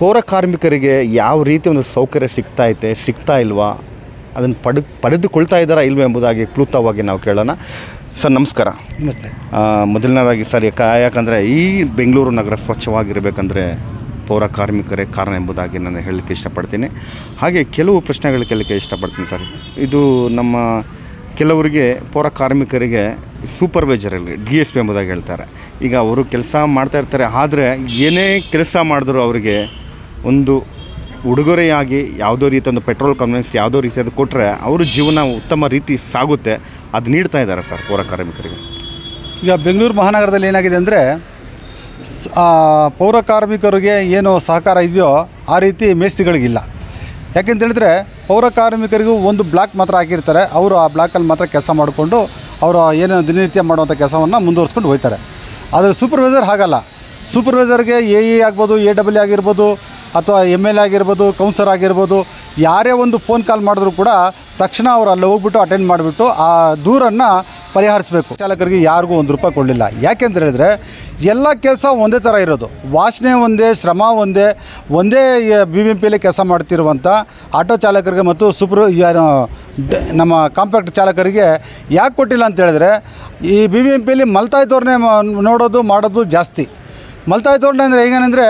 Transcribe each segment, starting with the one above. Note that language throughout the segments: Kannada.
ಪೌರ ಕಾರ್ಮಿಕರಿಗೆ ಯಾವ ರೀತಿ ಒಂದು ಸೌಕರ್ಯ ಸಿಗ್ತಾ ಐತೆ ಸಿಗ್ತಾ ಇಲ್ವಾ? ಅದನ್ನು ಪಡೆ ಪಡೆದುಕೊಳ್ತಾ ಇದ್ದಾರಾ ಇಲ್ವೇ ಎಂಬುದಾಗಿ ಕ್ಲೂತವಾಗಿ ನಾವು ಕೇಳೋಣ. ಸರ್ ನಮಸ್ಕಾರ. ನಮಸ್ತೆ. ಮೊದಲನೇದಾಗಿ ಸರ್ ಯಾಕ ಯಾಕಂದರೆ ಈ ಬೆಂಗಳೂರು ನಗರ ಸ್ವಚ್ಛವಾಗಿರಬೇಕಂದ್ರೆ ಪೌರ ಕಾರ್ಮಿಕರೇ ಕಾರಣ ಎಂಬುದಾಗಿ ನಾನು ಹೇಳಲಿಕ್ಕೆ ಇಷ್ಟಪಡ್ತೀನಿ. ಹಾಗೆ ಕೆಲವು ಪ್ರಶ್ನೆಗಳು ಕೇಳಲಿಕ್ಕೆ ಇಷ್ಟಪಡ್ತೀನಿ ಸರ್. ಇದು ನಮ್ಮ ಕೆಲವರಿಗೆ ಪೌರ ಕಾರ್ಮಿಕರಿಗೆ ಸೂಪರ್ವೈಸರಲ್ಲಿ ಡಿ ಎಸ್ ಪಿ ಎಂಬುದಾಗಿ ಹೇಳ್ತಾರೆ. ಈಗ ಅವರು ಕೆಲಸ ಮಾಡ್ತಾ ಇರ್ತಾರೆ ಆದರೆ ಏನೇ ಕೆಲಸ ಮಾಡಿದ್ರು ಅವರಿಗೆ ಒಂದು ಉಡುಗೊರೆಯಾಗಿ ಯಾವುದೋ ರೀತಿ ಒಂದು ಪೆಟ್ರೋಲ್ ಕನ್ವೆನ್ಸ್ ಯಾವುದೋ ರೀತಿ ಅದು ಕೊಟ್ಟರೆ ಅವ್ರ ಜೀವನ ಉತ್ತಮ ರೀತಿ ಸಾಗುತ್ತೆ. ಅದು ನೀಡ್ತಾ ಇದ್ದಾರೆ ಸರ್ ಪೌರ ಕಾರ್ಮಿಕರಿಗೆ. ಈಗ ಬೆಂಗಳೂರು ಮಹಾನಗರದಲ್ಲಿ ಏನಾಗಿದೆ ಅಂದರೆ ಪೌರ ಕಾರ್ಮಿಕರಿಗೆ ಏನು ಸಹಕಾರ ಇದೆಯೋ ಆ ರೀತಿ ಮೇಸ್ತಿಗಳಿಗಿಲ್ಲ. ಯಾಕೆಂತ ಹೇಳಿದ್ರೆ, ಪೌರ ಕಾರ್ಮಿಕರಿಗೂ ಒಂದು ಬ್ಲಾಕ್ ಮಾತ್ರ ಹಾಕಿರ್ತಾರೆ. ಅವರು ಆ ಬ್ಲಾಕಲ್ಲಿ ಮಾತ್ರ ಕೆಲಸ ಮಾಡಿಕೊಂಡು ಅವರು ಏನು ದಿನನಿತ್ಯ ಮಾಡುವಂಥ ಕೆಲಸವನ್ನು ಮುಂದುವರ್ಸ್ಕೊಂಡು ಹೋಗ್ತಾರೆ. ಆದರೆ ಸೂಪರ್ವೈಸರ್ ಹಾಗಲ್ಲ. ಸೂಪರ್ವೈಸರ್ಗೆ ಎ ಇ ಆಗ್ಬೋದು ಎ ಡಬ್ಲ್ಯೂ ಆಗಿರ್ಬೋದು ಅಥವಾ ಎಂ ಎಲ್ ಎ ಆಗಿರ್ಬೋದು ಕೌನ್ಸಲರ್ ಆಗಿರ್ಬೋದು, ಯಾರೇ ಒಂದು ಫೋನ್ ಕಾಲ್ ಮಾಡಿದ್ರು ಕೂಡ ತಕ್ಷಣ ಅವರು ಅಲ್ಲಿ ಹೋಗ್ಬಿಟ್ಟು ಅಟೆಂಡ್ ಮಾಡಿಬಿಟ್ಟು ಆ ದೂರನ್ನು ಪರಿಹರಿಸಬೇಕು. ಚಾಲಕರಿಗೆ ಯಾರಿಗೂ ಒಂದು ರೂಪಾಯಿ ಕೊಡಲಿಲ್ಲ. ಯಾಕೆಂತ ಹೇಳಿದ್ರೆ, ಎಲ್ಲ ಕೆಲಸ ಒಂದೇ ಥರ ಇರೋದು. ವಾಸನೆ ಒಂದೇ, ಶ್ರಮ ಒಂದೇ ಒಂದೇ ಬಿ ಬಿ ಎಂ ಪಿಯಲ್ಲಿ ಕೆಲಸ ಮಾಡ್ತಿರುವಂಥ ಆಟೋ ಚಾಲಕರಿಗೆ ಮತ್ತು ಸೂಪರ್ ನಮ್ಮ ಕಾಂಪ್ಯಾಕ್ಟ್ ಚಾಲಕರಿಗೆ ಯಾಕೆ ಕೊಟ್ಟಿಲ್ಲ ಅಂತ ಹೇಳಿದ್ರೆ, ಈ ಬಿ ಬಿ ಎಂ ಪಿಯಲ್ಲಿ ಮಲ್ತಾ ಇದ್ದವ್ರನ್ನೇ ನೋಡೋದು, ಮಾಡೋದು ಜಾಸ್ತಿ. ಮಲ್ತಾ ತೋಂಡ ಅಂದರೆ ಹೇಗೇನೆಂದರೆ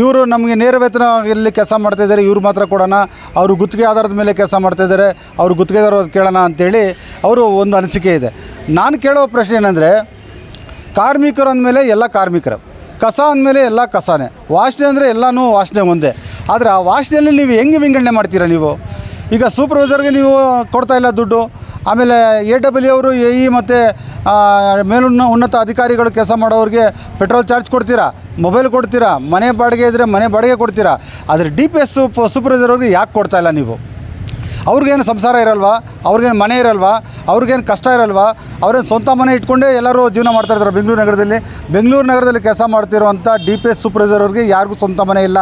ಇವರು ನಮಗೆ ನೇರ ವೇತನ ಇಲ್ಲಿ ಕೆಲಸ ಮಾಡ್ತಾಯಿದ್ದಾರೆ ಇವ್ರು ಮಾತ್ರ ಕೊಡೋಣ, ಅವರು ಗುತ್ತಿಗೆ ಆಧಾರದ ಮೇಲೆ ಕೆಲಸ ಮಾಡ್ತಾಯಿದ್ದಾರೆ ಅವರು ಗುತ್ತಿಗೆದಾರರು ಕೇಳೋಣ ಅಂತೇಳಿ ಅವರು ಒಂದು ಅನಿಸಿಕೆ ಇದೆ. ನಾನು ಕೇಳೋ ಪ್ರಶ್ನೆ ಏನಂದರೆ, ಕಾರ್ಮಿಕರು ಅಂದಮೇಲೆ ಎಲ್ಲ ಕಾರ್ಮಿಕರು, ಕಸ ಅಂದಮೇಲೆ ಎಲ್ಲ ಕಸನೇ, ವಾಸನೆ ಅಂದರೆ ಎಲ್ಲನೂ ವಾಸನೆ ಒಂದೇ. ಆದರೆ ಆ ವಾಸನೆಯಲ್ಲಿ ನೀವು ಹೆಂಗೆ ವಿಂಗಡಣೆ ಮಾಡ್ತೀರಾ ನೀವು? ಈಗ ಸೂಪರ್ವೈಸರ್ಗೆ ನೀವು ಕೊಡ್ತಾಯಿಲ್ಲ ದುಡ್ಡು ಆಮೇಲೆ ಎ ಡಬ್ಲ್ಯೂ ಅವರು ಎ ಇ ಮತ್ತು ಮೇಲುನ್ನ ಉನ್ನತ ಅಧಿಕಾರಿಗಳು ಕೆಲಸ ಮಾಡೋರಿಗೆ ಪೆಟ್ರೋಲ್ ಚಾರ್ಜ್ ಕೊಡ್ತೀರಾ? ಮೊಬೈಲ್ ಕೊಡ್ತೀರಾ? ಮನೆ ಬಾಡಿಗೆ ಇದ್ದರೆ ಮನೆ ಬಾಡಿಗೆ ಕೊಡ್ತೀರಾ? ಆದರೆ ಡಿ ಪಿ ಎಸ್ ಸೂಪರ್ವೈಸರ್ ಅವ್ರಿಗೆ ಯಾಕೆ ಕೊಡ್ತಾ ಇಲ್ಲ ನೀವು? ಅವ್ರಿಗೇನು ಸಂಸಾರ ಇರಲ್ವಾ? ಅವ್ರಿಗೇನು ಮನೆ ಇರಲ್ವಾ? ಅವ್ರಿಗೇನು ಕಷ್ಟ ಇರಲ್ವಾ? ಅವ್ರೇನು ಸ್ವಂತ ಮನೆ ಇಟ್ಕೊಂಡೇ ಎಲ್ಲರೂ ಜೀವನ ಮಾಡ್ತಾ ಇರ್ತಾರೆ ಬೆಂಗಳೂರು ನಗರದಲ್ಲಿ. ಬೆಂಗಳೂರು ನಗರದಲ್ಲಿ ಕೆಲಸ ಮಾಡ್ತಿರೋವಂಥ ಡಿ ಪಿ ಎಸ್ ಸೂಪರ್ವೈಸರ್ ಅವ್ರಿಗೆ ಯಾರಿಗೂ ಸ್ವಂತ ಮನೆ ಇಲ್ಲ.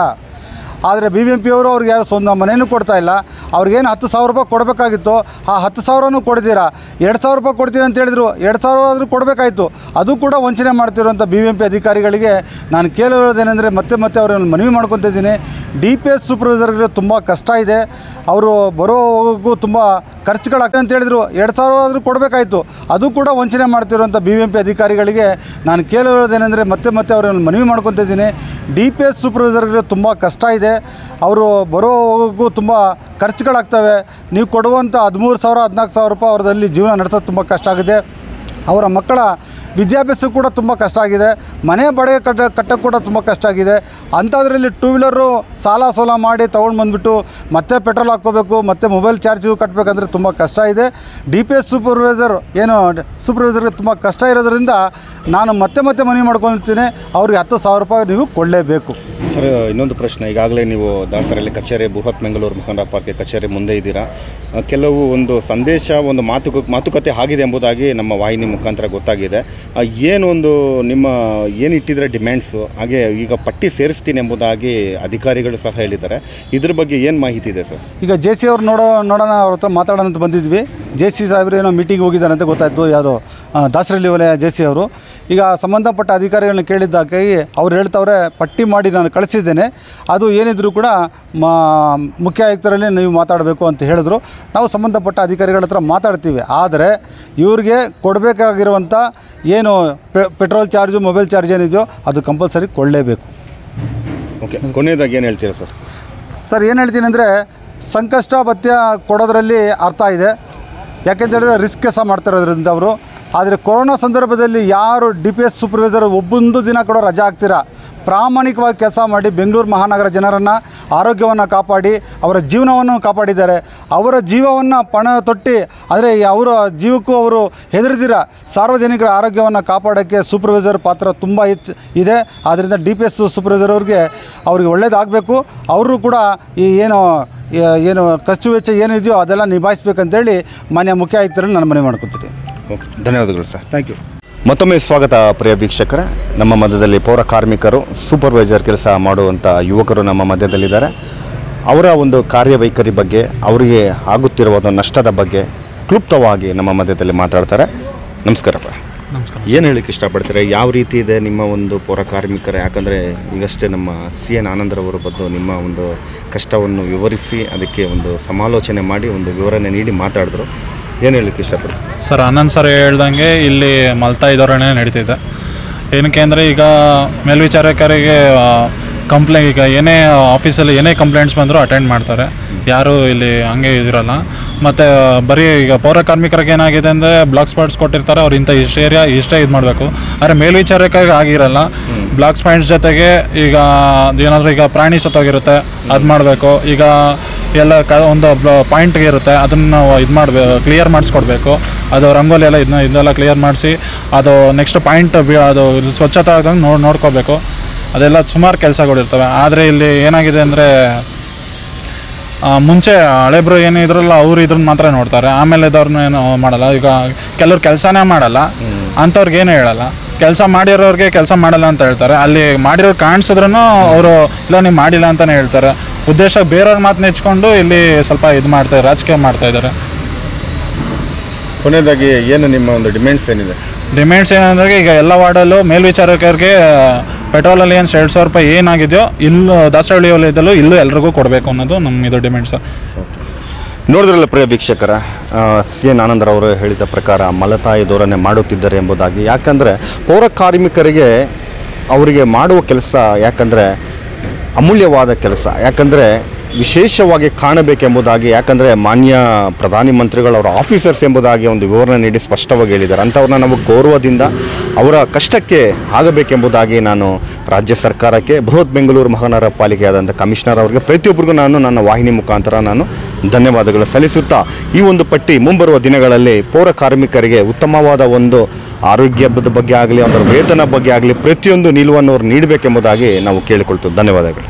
ಆದರೆ ಬಿ ಬಿ ಎಂ ಪಿ ಅವರು ಅವ್ರಿಗೆ ಯಾರು ಸ್ವಂತ ಮನೆಯೂ ಕೊಡ್ತಾ ಇಲ್ಲ. ಅವ್ರಿಗೇನು ಹತ್ತು ಸಾವಿರ ರೂಪಾಯಿ ಕೊಡಬೇಕಾಗಿತ್ತು? ಆ ಹತ್ತು ಸಾವಿರನೂ ಕೊಡ್ತೀರಾ? ಎರಡು ಸಾವಿರ ರೂಪಾಯಿ ಕೊಡ್ತೀರಿ ಅಂತ ಹೇಳಿದರು. ಎರಡು ಸಾವಿರ ಆದರೂ ಕೊಡಬೇಕಾಯ್ತು. ಅದು ಕೂಡ ವಂಚನೆ ಮಾಡ್ತಿರುವಂಥ ಬಿ ಬಿ ಎಂ ಪಿ ಅಧಿಕಾರಿಗಳಿಗೆ ನಾನು ಕೇಳಿರೋದೇನೆಂದರೆ ಮತ್ತೆ ಮತ್ತೆ ಅವರನ್ನು ಮನವಿ ಮಾಡ್ಕೊತಿದ್ದೀನಿ ಡಿ ಪಿ ಎಸ್ ಸೂಪರ್ವೈಸರ್ಗಳಿಗೆ ತುಂಬ ಕಷ್ಟ ಇದೆ. ಅವರು ಬರೋ ಹೋಗೋಕ್ಕೂ ತುಂಬ ಖರ್ಚುಗಳಾಗ್ತದೆ ಅಂತ ಹೇಳಿದ್ರು. ಎರಡು ಸಾವಿರ ಆದರೂ ಕೊಡಬೇಕಾಯ್ತು. ಅದು ಕೂಡ ವಂಚನೆ ಮಾಡ್ತಿರುವಂಥ ಬಿ ಎಂ ಪಿ ಅಧಿಕಾರಿಗಳಿಗೆ ನಾನು ಕೇಳೋದೇನೆಂದರೆ ಮತ್ತೆ ಮತ್ತೆ ಅವ್ರನ್ನ ಮನವಿ ಮಾಡ್ಕೊತಿದ್ದೀನಿ ಡಿ ಪಿ ಎಸ್ ಸೂಪರ್ವೈಸರ್ಗಳಿಗೆ ತುಂಬ ಕಷ್ಟ ಇದೆ. ಅವರು ಬರೋ ಹೋಗೋಕ್ಕೂ ತುಂಬ ಖರ್ಚುಗಳಾಗ್ತವೆ. ನೀವು ಕೊಡುವಂಥ ಹದಿಮೂರು ಸಾವಿರ, ಹದಿನಾಲ್ಕು ಸಾವಿರ ರೂಪಾಯಿ ಅವರಲ್ಲಿ ಜೀವನ ನಡೆಸೋದು ತುಂಬ ಕಷ್ಟ ಆಗಿದೆ. ಅವರ ಮಕ್ಕಳ ವಿದ್ಯಾಭ್ಯಾಸ ಕೂಡ ತುಂಬ ಕಷ್ಟ ಆಗಿದೆ. ಮನೆ ಬಾಡಿಗೆ ಕಟ್ಟ, ಕಟ್ಟೋಕ್ಕೆ ಕೂಡ ತುಂಬ ಕಷ್ಟ ಆಗಿದೆ. ಅಂಥದ್ರಲ್ಲಿ ಟೂ ವೀಲರು ಸಾಲ ಸೋಲ ಮಾಡಿ ತೊಗೊಂಡು ಬಂದುಬಿಟ್ಟು ಮತ್ತೆ ಪೆಟ್ರೋಲ್ ಹಾಕ್ಕೋಬೇಕು, ಮತ್ತೆ ಮೊಬೈಲ್ ಚಾರ್ಜಿಗೂ ಕಟ್ಟಬೇಕಂದ್ರೆ ತುಂಬ ಕಷ್ಟ ಇದೆ. ಡಿ ಪಿ ಎಸ್ ಸೂಪರ್ವೈಸರ್ ಏನು ಸೂಪರ್ವೈಸರ್ಗೆ ತುಂಬ ಕಷ್ಟ ಇರೋದ್ರಿಂದ ನಾನು ಮತ್ತೆ ಮತ್ತೆ ಮನವಿ ಮಾಡ್ಕೊಳ್ತೀನಿ. ಅವ್ರಿಗೆ ಹತ್ತು ಸಾವಿರ ರೂಪಾಯಿ ನೀವು ಕೊಡಲೇಬೇಕು. ಸರ್, ಇನ್ನೊಂದು ಪ್ರಶ್ನೆ. ಈಗಾಗಲೇ ನೀವು ದಾಸರಲ್ಲಿ ಕಚೇರಿ, ಬೃಹತ್ ಬೆಂಗಳೂರು ಮುಖಂಡ ಪಾರ್ಕ್ ಕಚೇರಿ ಮುಂದೆ ಇದ್ದೀರಾ? ಕೆಲವು ಒಂದು ಸಂದೇಶ, ಒಂದು ಮಾತುಕ, ಮಾತುಕತೆ ಆಗಿದೆ ಎಂಬುದಾಗಿ ನಮ್ಮ ವಾಹಿನಿ ಮುಖಾಂತರ ಗೊತ್ತಾಗಿದೆ. ಏನು ಒಂದು ನಿಮ್ಮ ಏನು ಇಟ್ಟಿದ್ರೆ ಡಿಮ್ಯಾಂಡ್ಸು ಹಾಗೆ ಈಗ ಪಟ್ಟಿ ಸೇರಿಸ್ತೀನಿ ಎಂಬುದಾಗಿ ಅಧಿಕಾರಿಗಳು ಸಹ ಹೇಳಿದ್ದಾರೆ. ಇದ್ರ ಬಗ್ಗೆ ಏನು ಮಾಹಿತಿ ಇದೆ ಸರ್? ಈಗ ಜೆ ಸಿ ಅವ್ರು ನೋಡೋ, ನೋಡೋಣ, ಅವ್ರ ಹತ್ರ ಮಾತಾಡೋಣ ಅಂತ ಬಂದಿದ್ವಿ. ಜೆ ಸಿ ಸಾಹೇಬ್ರು ಏನೋ ಮೀಟಿಂಗ್ ಹೋಗಿದ್ದಾರೆ ಅಂತ ಗೊತ್ತಾಯಿತು. ಯಾರು ದಾಸರಳ್ಳಿ ವಲಯ ಜೆ ಸಿ ಅವರು. ಈಗ ಸಂಬಂಧಪಟ್ಟ ಅಧಿಕಾರಿಗಳನ್ನ ಕೇಳಿದ್ದಾಗಿ ಅವ್ರು ಹೇಳ್ತವ್ರೆ, ಪಟ್ಟಿ ಮಾಡಿ ನಾನು ಕಳಿಸಿದ್ದೇನೆ. ಅದು ಏನಿದ್ರು ಕೂಡ ಮಾ ಮುಖ್ಯ ಆಯುಕ್ತರಲ್ಲಿ ನೀವು ಮಾತಾಡಬೇಕು ಅಂತ ಹೇಳಿದ್ರು. ನಾವು ಸಂಬಂಧಪಟ್ಟ ಅಧಿಕಾರಿಗಳ ಹತ್ರ ಮಾತಾಡ್ತೀವಿ. ಆದರೆ, ಇವ್ರಿಗೆ ಕೊಡಬೇಕಾಗಿರುವಂಥ ಏನು ಪೆ- ಪೆಟ್ರೋಲ್ ಚಾರ್ಜು ಮೊಬೈಲ್ ಚಾರ್ಜ್ ಏನಿದೆಯೋ ಅದು ಕಂಪಲ್ಸರಿ ಕೊಡಲೇಬೇಕು ಓಕೆ ಕೊನೆಯದಾಗಿ ಏನು ಹೇಳ್ತೀರಾ ಸರ್? ಸರ್ ಏನು ಹೇಳ್ತೀನಿ ಅಂದರೆ ಸಂಕಷ್ಟ ಭತ್ಯ ಕೊಡೋದ್ರಲ್ಲಿ ಅರ್ಥ ಇದೆ. ಯಾಕೆಂತ ಹೇಳಿದ್ರೆ ರಿಸ್ಕ್ ಕೆಲಸ ಮಾಡ್ತಿರೋದ್ರಿಂದ ಅವರು. ಆದರೆ ಕೊರೋನಾ ಸಂದರ್ಭದಲ್ಲಿ ಯಾರು ಡಿ ಪಿ ಎಸ್ ಸೂಪರ್ವೈಸರ್ ಒಬ್ಬೊಂದು ದಿನ ಕೂಡ ರಜಾ ಹಾಕ್ತೀರಾ? ಪ್ರಾಮಾಣಿಕವಾಗಿ ಕೆಲಸ ಮಾಡಿ ಬೆಂಗಳೂರು ಮಹಾನಗರ ಜನರನ್ನು ಆರೋಗ್ಯವನ್ನು ಕಾಪಾಡಿ, ಅವರ ಜೀವನವನ್ನು ಕಾಪಾಡಿದ್ದಾರೆ. ಅವರ ಜೀವವನ್ನು ಪಣ ತೊಟ್ಟಿ, ಆದರೆ ಅವರ ಜೀವಕ್ಕೂ ಅವರು ಹೆದರಿದಿರ? ಸಾರ್ವಜನಿಕರ ಆರೋಗ್ಯವನ್ನು ಕಾಪಾಡೋಕ್ಕೆ ಸೂಪರ್ವೈಸರ್ ಪಾತ್ರ ತುಂಬ ಹೆಚ್ಚು ಇದೆ. ಆದ್ದರಿಂದ ಡಿ ಪಿ ಎಸ್ ಸೂಪರ್ವೈಸರ್ ಅವ್ರಿಗೆ ಅವ್ರಿಗೆ ಒಳ್ಳೇದಾಗಬೇಕು. ಅವರು ಕೂಡ ಈ ಏನು ಏನು ಖರ್ಚು ವೆಚ್ಚ ಏನಿದೆಯೋ ಅದೆಲ್ಲ ನಿಭಾಯಿಸ್ಬೇಕಂತೇಳಿ ಮಾನ್ಯ ಮುಖ್ಯ ಆಯುಕ್ತರನ್ನು ನಾನು ಮನವಿ ಮಾಡ್ಕೊತೀನಿ. ಓಕೆ ಧನ್ಯವಾದಗಳು ಸರ್. ಥ್ಯಾಂಕ್ ಯು ಮತ್ತೊಮ್ಮೆ ಸ್ವಾಗತ ಪ್ರಿಯ ವೀಕ್ಷಕರ. ನಮ್ಮ ಮಧ್ಯದಲ್ಲಿ ಪೌರ ಕಾರ್ಮಿಕರು ಸೂಪರ್ವೈಸರ್ ಕೆಲಸ ಮಾಡುವಂಥ ಯುವಕರು ನಮ್ಮ ಮಧ್ಯದಲ್ಲಿದ್ದಾರೆ. ಅವರ ಒಂದು ಕಾರ್ಯವೈಖರಿ ಬಗ್ಗೆ ಅವರಿಗೆ ಆಗುತ್ತಿರುವ ಒಂದು ನಷ್ಟದ ಬಗ್ಗೆ ಕ್ಲುಪ್ತವಾಗಿ ನಮ್ಮ ಮಧ್ಯದಲ್ಲಿ ಮಾತಾಡ್ತಾರೆ. ನಮಸ್ಕಾರಪ್ಪ ನಮಸ್ಕಾರ ಏನು ಹೇಳಿಕ್ಕೆ ಇಷ್ಟಪಡ್ತೀರಾ? ಯಾವ ರೀತಿ ಇದೆ ನಿಮ್ಮ ಒಂದು ಪೌರ ಕಾರ್ಮಿಕರ? ಯಾಕಂದರೆ ಈಗಷ್ಟೇ ನಮ್ಮ ಸಿ ಎನ್ ಆನಂದರವರು ಬಂದು ನಿಮ್ಮ ಒಂದು ಕಷ್ಟವನ್ನು ವಿವರಿಸಿ ಅದಕ್ಕೆ ಒಂದು ಸಮಾಲೋಚನೆ ಮಾಡಿ ಒಂದು ವಿವರಣೆ ನೀಡಿ ಮಾತಾಡಿದ್ರು. ಏನು ಹೇಳಲಿಕ್ಕೆ ಇಷ್ಟಪಡ್ತೀರಾ? ಸರ್ ಅನಂತ್ ಸರ್ ಹೇಳ್ದಂಗೆ ಇಲ್ಲಿ ಮಲ್ತಾ ಇದ್ದವರೇ ನಡೀತಿದೆ. ಏನಕ್ಕೆ ಅಂದರೆ ಈಗ ಮೇಲ್ವಿಚಾರಕರಿಗೆ ಕಂಪ್ಲೇ ಈಗ ಏನೇ ಆಫೀಸಲ್ಲಿ ಏನೇ ಕಂಪ್ಲೇಂಟ್ಸ್ ಬಂದರೂ ಅಟೆಂಡ್ ಮಾಡ್ತಾರೆ. ಯಾರು ಇಲ್ಲಿ ಹಂಗೆ ಇದಿರಲ್ಲ. ಮತ್ತು ಬರೀ ಈಗ ಪೌರ ಕಾರ್ಮಿಕರಿಗೆ ಏನಾಗಿದೆ ಅಂದರೆ ಬ್ಲಾಕ್ ಸ್ಪಾಟ್ಸ್ ಕೊಟ್ಟಿರ್ತಾರೆ, ಅವ್ರು ಇಂಥ ಇಷ್ಟ ಏರಿಯಾ ಇಷ್ಟೇ ಇದು ಮಾಡಬೇಕು ಆದರೆ ಮೇಲ್ವಿಚಾರಕ್ಕಾಗಿ ಆಗಿರಲ್ಲ ಬ್ಲಾಕ್ ಪಾಯಿಂಟ್ಸ್ ಜೊತೆಗೆ ಈಗ ಏನಾದರೂ ಈಗ ಪ್ರಾಣಿ ಸತ್ತೋಗಿರುತ್ತೆ ಅದು ಮಾಡಬೇಕು. ಈಗ ಎಲ್ಲ ಕ ಒಂದು ಪಾಯಿಂಟ್ಗೆ ಇರುತ್ತೆ ಅದನ್ನು ನಾವು ಇದು ಮಾಡಬೇಕು ಕ್ಲಿಯರ್ ಮಾಡಿಸ್ಕೊಡ್ಬೇಕು. ಅದು ರಂಗೋಲಿ ಎಲ್ಲ ಇದನ್ನ ಇದನ್ನೆಲ್ಲ ಕ್ಲಿಯರ್ ಮಾಡಿಸಿ ಅದು ನೆಕ್ಸ್ಟ್ ಪಾಯಿಂಟ್ ಅದು ಸ್ವಚ್ಛತೆ ಆದಂಗೆ ನೋಡಿ ನೋಡ್ಕೋಬೇಕು. ಅದೆಲ್ಲ ಸುಮಾರು ಕೆಲಸಗಳಿರ್ತವೆ. ಆದರೆ ಇಲ್ಲಿ ಏನಾಗಿದೆ ಅಂದರೆ ಮುಂಚೆ ಹಳೆಬ್ರು ಏನು ಇದ್ರಲ್ಲ ಅವ್ರು ಇದ್ರನ್ನ ಮಾತ್ರ ನೋಡ್ತಾರೆ. ಆಮೇಲೆ ಇದ್ದವ್ರನ್ನ ಏನು ಮಾಡಲ್ಲ. ಈಗ ಕೆಲವ್ರು ಕೆಲಸನೇ ಮಾಡಲ್ಲ. ಅಂಥವ್ರಿಗೆ ಏನು ಹೇಳಲ್ಲ. ಕೆಲಸ ಮಾಡಿರೋರಿಗೆ ಕೆಲಸ ಮಾಡಲ್ಲ ಅಂತ ಹೇಳ್ತಾರೆ. ಅಲ್ಲಿ ಮಾಡಿರೋರು ಕಾಣಿಸಿದ್ರೂ ಅವರು ಇಲ್ಲ ನೀವು ಮಾಡಿಲ್ಲ ಅಂತಲೇ ಹೇಳ್ತಾರೆ. ಉದ್ದೇಶ ಬೇರೆಯವ್ರ ಮಾತು ನೆಚ್ಕೊಂಡು ಇಲ್ಲಿ ಸ್ವಲ್ಪ ಇದು ಮಾಡ್ತಾರೆ ರಾಜಕೀಯ ಮಾಡ್ತಾ ಇದ್ದಾರೆ. ಕೊನೆಯದಾಗಿ ಏನು ನಿಮ್ಮ ಒಂದು ಡಿಮ್ಯಾಂಡ್ಸ್ ಏನಿದೆ? ಡಿಮ್ಯಾಂಡ್ಸ್ ಏನಂದ್ರೆ ಈಗ ಎಲ್ಲ ವಾರ್ಡಲ್ಲೂ ಮೇಲ್ವಿಚಾರಕರಿಗೆ ಪೆಟ್ರೋಲಲ್ಲಿ ಏನು ಎರಡು ಸಾವಿರ ರೂಪಾಯಿ ಏನಾಗಿದೆಯೋ ಇಲ್ಲೂ ದಾಸರಳ್ಳಿ ಇದ್ದಲ್ಲೂ ಇಲ್ಲೂ ಎಲ್ರಿಗೂ ಕೊಡಬೇಕು ಅನ್ನೋದು ನಮ್ಮ ಇದು ಡಿಮ್ಯಾಂಡ್ ಸರ್ ನೋಡಿದ್ರಲ್ಲ ಪ್ರಿಯ ವೀಕ್ಷಕರ ಸಿ ಎನ್ ಆನಂದರವರು ಹೇಳಿದ ಪ್ರಕಾರ ಮಲತಾಯಿ ಧೋರಣೆ ಮಾಡುತ್ತಿದ್ದಾರೆ ಎಂಬುದಾಗಿ. ಯಾಕಂದರೆ ಪೌರ ಕಾರ್ಮಿಕರಿಗೆ ಅವರಿಗೆ ಮಾಡುವ ಕೆಲಸ ಯಾಕಂದರೆ ಅಮೂಲ್ಯವಾದ ಕೆಲಸ. ಯಾಕಂದರೆ ವಿಶೇಷವಾಗಿ ಕಾಣಬೇಕೆಂಬುದಾಗಿ, ಯಾಕಂದರೆ ಮಾನ್ಯ ಪ್ರಧಾನಿ ಮಂತ್ರಿಗಳು ಅವರ ಆಫೀಸರ್ಸ್ ಎಂಬುದಾಗಿ ಒಂದು ವಿವರಣೆ ನೀಡಿ ಸ್ಪಷ್ಟವಾಗಿ ಹೇಳಿದ್ದಾರೆ. ಅಂಥವ್ರನ್ನ ನಾವು ಗೌರವದಿಂದ ಅವರ ಕಷ್ಟಕ್ಕೆ ಆಗಬೇಕೆಂಬುದಾಗಿ ನಾನು ರಾಜ್ಯ ಸರ್ಕಾರಕ್ಕೆ, ಬೃಹತ್ ಬೆಂಗಳೂರು ಮಹಾನಗರ ಪಾಲಿಕೆಯಾದಂಥ ಕಮಿಷನರ್ ಅವರಿಗೆ ಪ್ರತಿಯೊಬ್ಬರಿಗೂ ನಾನು ನನ್ನ ವಾಹಿನಿ ಮುಖಾಂತರ ನಾನು ಧನ್ಯವಾದಗಳು ಸಲ್ಲಿಸುತ್ತಾ ಈ ಒಂದು ಪಟ್ಟಿ ಮುಂಬರುವ ದಿನಗಳಲ್ಲಿ ಪೌರ ಕಾರ್ಮಿಕರಿಗೆ ಉತ್ತಮವಾದ ಒಂದು ಆರೋಗ್ಯದ ಬಗ್ಗೆ ಆಗಲಿ ಅವರ ವೇತನ ಬಗ್ಗೆ ಆಗಲಿ ಪ್ರತಿಯೊಂದು ನಿಲುವನ್ನು ಅವರು ನೀಡಬೇಕೆಂಬುದಾಗಿ ನಾವು ಕೇಳಿಕೊಳ್ತೀವಿ. ಧನ್ಯವಾದಗಳು.